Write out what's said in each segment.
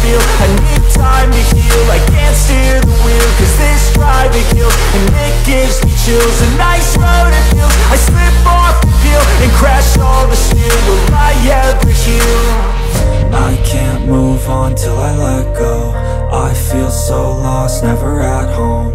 feel. I need time to heal, I can't steer the wheel Cause this drive it kills, and it gives me chills. A nice road it feels, I slip off the peel And crash all the steel, will I ever heal? I can't move on till I let go. I feel so lost, never at home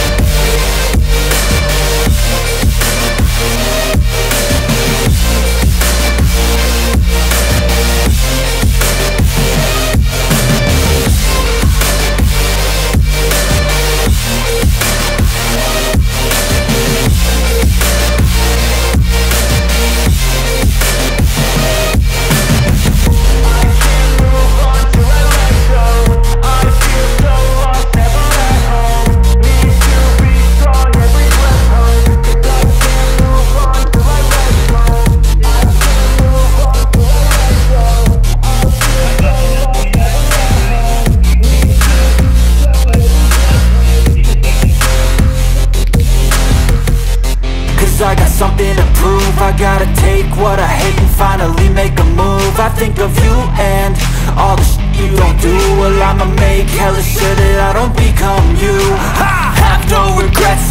what I hate and finally make a move. I think of you and all the shit you don't do. Well I'ma make hella sure that I don't become you. I have no regrets,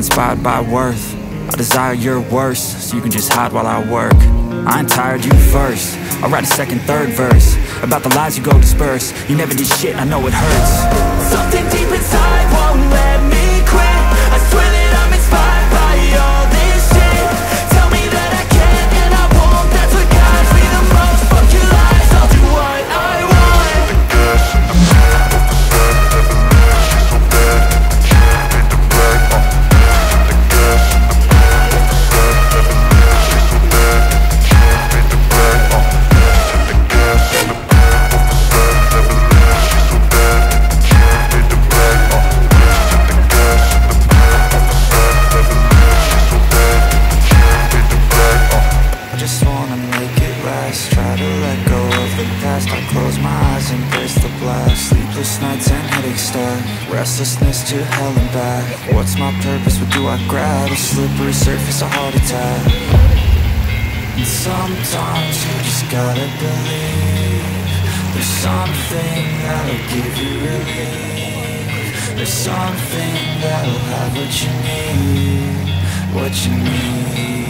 inspired by worth. I desire your worst, so you can just hide while I work. I ain't tired, you first. I'll write a second, third verse About the lies you go disperse. You never did shit, I know it hurts. Something deep inside close my eyes, embrace the blast. Sleepless nights and headaches stack Restlessness to hell and back. What's my purpose, what do I grab? A slippery surface, a heart attack. And sometimes you just gotta believe There's something that'll give you relief. There's something that'll have what you need What you need